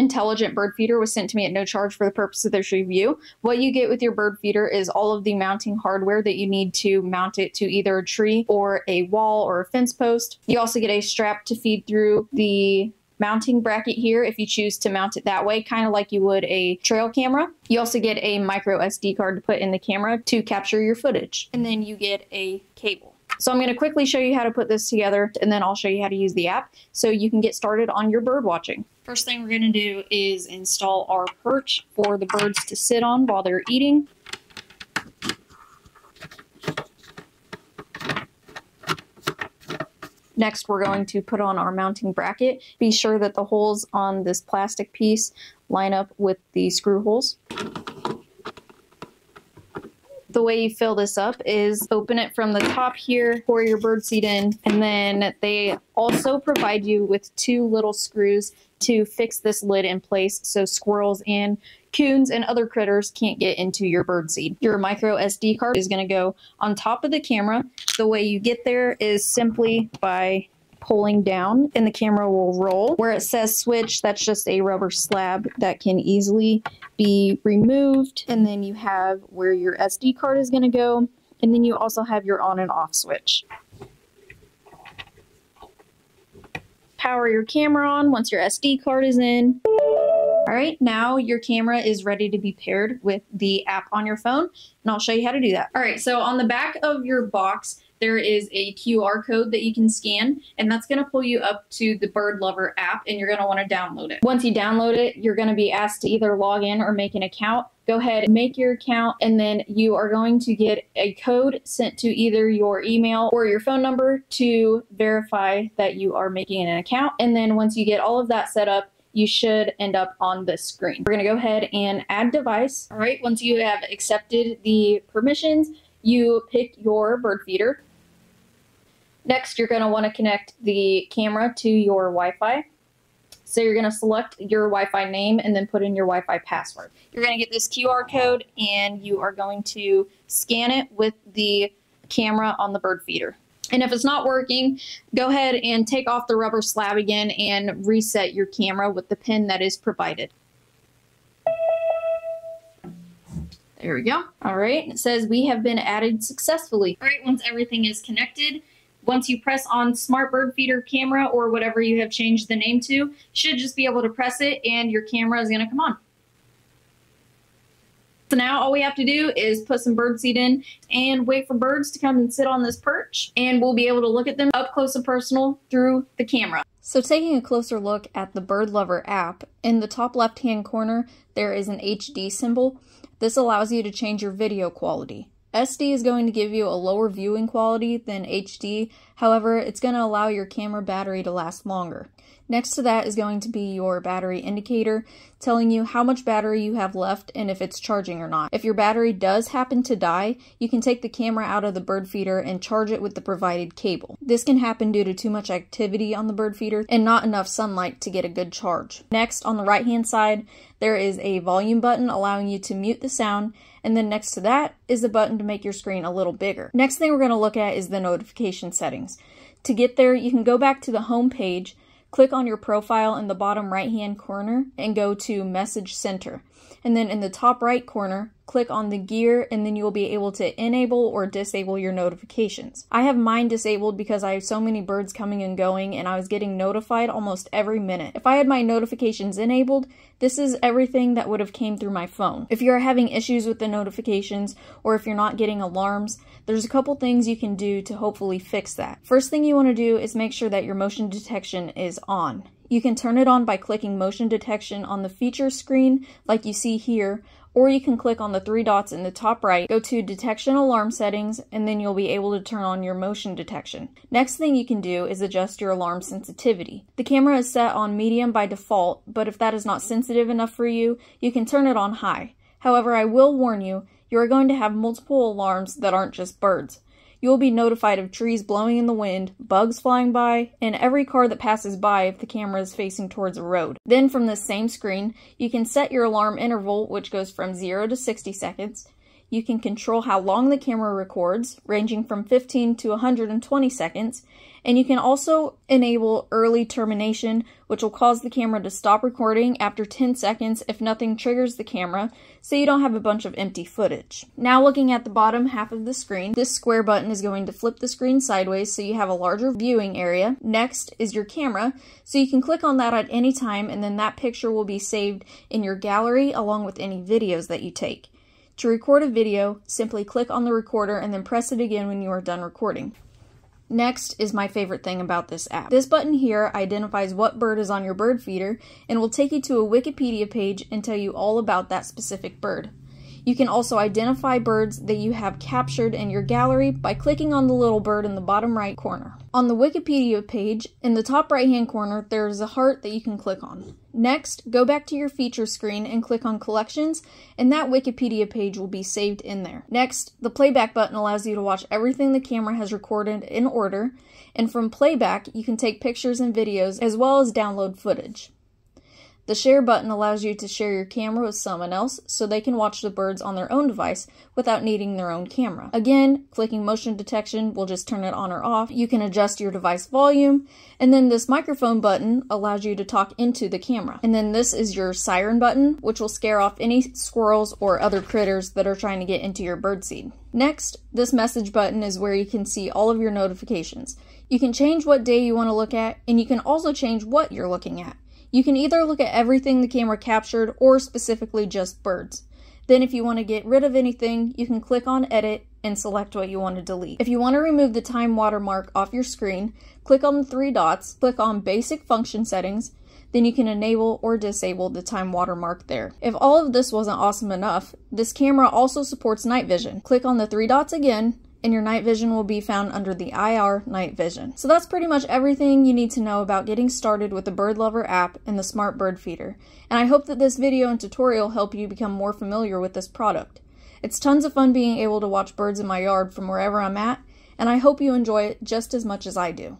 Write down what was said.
intelligent bird feeder was sent to me at no charge for the purpose of this review. What you get with your bird feeder is all of the mounting hardware that you need to mount it to either a tree or a wall or a fence post. You also get a strap to feed through the mounting bracket here if you choose to mount it that way, kind of like you would a trail camera. You also get a micro SD card to put in the camera to capture your footage. And then you get a cable. So I'm going to quickly show you how to put this together and then I'll show you how to use the app so you can get started on your bird watching. First thing we're going to do is install our perch for the birds to sit on while they're eating. Next, we're going to put on our mounting bracket. Be sure that the holes on this plastic piece line up with the screw holes. The way you fill this up is open it from the top here, pour your bird seed in, and then they also provide you with two little screws to fix this lid in place so squirrels and coons and other critters can't get into your bird seed. Your micro SD card is going to go on top of the camera. The way you get there is simply by pulling down and the camera will roll. Where it says switch, that's just a rubber slab that can easily be removed. And then you have where your SD card is going to go. And then you also have your on and off switch. Power your camera on once your SD card is in. All right, now your camera is ready to be paired with the app on your phone, and I'll show you how to do that. All right, so on the back of your box, there is a QR code that you can scan, and that's going to pull you up to the Bird Lover app, and you're going to want to download it. Once you download it, you're going to be asked to either log in or make an account. Go ahead and make your account, and then you are going to get a code sent to either your email or your phone number to verify that you are making an account. And then once you get all of that set up, you should end up on this screen. We're going to go ahead and add device. All right, once you have accepted the permissions, you pick your bird feeder. Next, you're going to want to connect the camera to your Wi-Fi. So you're going to select your Wi-Fi name and then put in your Wi-Fi password. You're going to get this QR code and you are going to scan it with the camera on the bird feeder. And if it's not working, go ahead and take off the rubber slab again and reset your camera with the pin that is provided. There we go. All right, it says we have been added successfully. All right, once everything is connected, once you press on Smart Bird Feeder camera or whatever you have changed the name to, should just be able to press it and your camera is going to come on. So now all we have to do is put some bird seed in and wait for birds to come and sit on this perch and we'll be able to look at them up close and personal through the camera. So taking a closer look at the Bird Lover app, in the top left hand corner there is an HD symbol. This allows you to change your video quality. SD is going to give you a lower viewing quality than HD, however, it's going to allow your camera battery to last longer. Next to that is going to be your battery indicator, telling you how much battery you have left and if it's charging or not. If your battery does happen to die, you can take the camera out of the bird feeder and charge it with the provided cable. This can happen due to too much activity on the bird feeder and not enough sunlight to get a good charge. Next, on the right hand side, there is a volume button allowing you to mute the sound and then next to that is the button to make your screen a little bigger. Next thing we're going to look at is the notification settings. To get there, you can go back to the home page Click on your profile in the bottom right hand corner and go to Message Center. And then in the top right corner, click on the gear and then you will be able to enable or disable your notifications. I have mine disabled because I have so many birds coming and going and I was getting notified almost every minute. If I had my notifications enabled, this is everything that would have came through my phone. If you're having issues with the notifications or if you're not getting alarms, there's a couple things you can do to hopefully fix that. First thing you want to do is make sure that your motion detection is on. You can turn it on by clicking motion detection on the feature screen like you see here, or you can click on the three dots in the top right, go to detection alarm settings, and then you'll be able to turn on your motion detection. Next thing you can do is adjust your alarm sensitivity. The camera is set on medium by default, but if that is not sensitive enough for you, you can turn it on high. However, I will warn you, you are going to have multiple alarms that aren't just birds. You will be notified of trees blowing in the wind, bugs flying by, and every car that passes by if the camera is facing towards a road. Then from this same screen, you can set your alarm interval, which goes from 0 to 60 seconds. You can control how long the camera records, ranging from 15 to 120 seconds, and you can also enable early termination, which will cause the camera to stop recording after 10 seconds if nothing triggers the camera, so you don't have a bunch of empty footage. Now looking at the bottom half of the screen, this square button is going to flip the screen sideways so you have a larger viewing area. Next is your camera, so you can click on that at any time and then that picture will be saved in your gallery along with any videos that you take. To record a video, simply click on the recorder and then press it again when you are done recording. Next is my favorite thing about this app. This button here identifies what bird is on your bird feeder and will take you to a Wikipedia page and tell you all about that specific bird. You can also identify birds that you have captured in your gallery by clicking on the little bird in the bottom right corner. On the Wikipedia page, in the top right hand corner, there is a heart that you can click on. Next, go back to your feature screen and click on Collections, and that Wikipedia page will be saved in there. Next, the playback button allows you to watch everything the camera has recorded in order, and from playback, you can take pictures and videos as well as download footage. The share button allows you to share your camera with someone else so they can watch the birds on their own device without needing their own camera. Again, clicking motion detection will just turn it on or off. You can adjust your device volume, and then this microphone button allows you to talk into the camera. And then this is your siren button, which will scare off any squirrels or other critters that are trying to get into your birdseed. Next, this message button is where you can see all of your notifications. You can change what day you want to look at, and you can also change what you're looking at. You can either look at everything the camera captured or specifically just birds. Then if you want to get rid of anything, you can click on edit and select what you want to delete. If you want to remove the time watermark off your screen, click on the three dots, click on basic function settings, then you can enable or disable the time watermark there. If all of this wasn't awesome enough, this camera also supports night vision. Click on the three dots again, and your night vision will be found under the IR night vision. So that's pretty much everything you need to know about getting started with the Bird Lover app and the Smart Bird Feeder. And I hope that this video and tutorial help you become more familiar with this product. It's tons of fun being able to watch birds in my yard from wherever I'm at, and I hope you enjoy it just as much as I do.